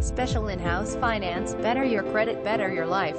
Special in-house finance, better your credit, better your life.